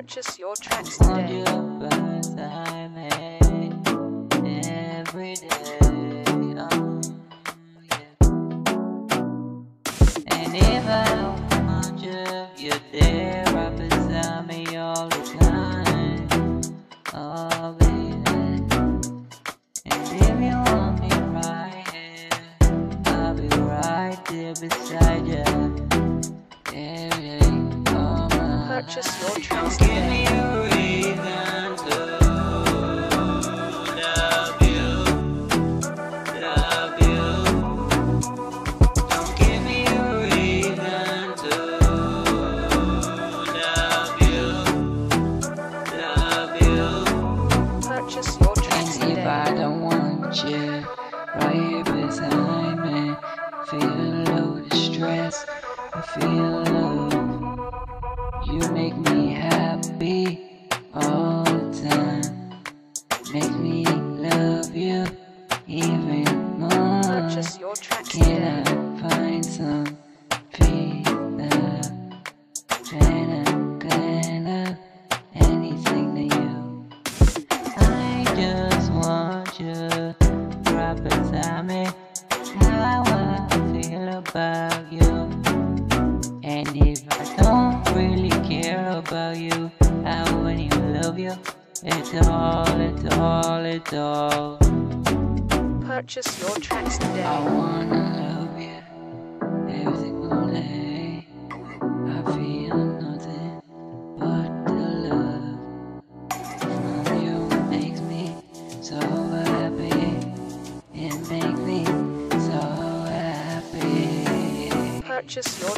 Purchase your tracks today. you by time, every day. Oh, yeah. And if I don't want you, you're there right beside me all the time. Oh, baby. And if you want me right here, I'll be right there beside you. You, love you. Purchase your tracks And if I don't want you right here beside You make me happy all the time. Make me love you even more. Purchase your tracks Can. I find some peace? Can I, can I, anything to you? I just want you beside me. How I want to feel about you. About you, I wouldn't even love you. It's all, it's all, it's all. Purchase your tracks today. I wanna love you every single day. I feel nothing but the love from you makes me so happy. It makes me so happy. Purchase your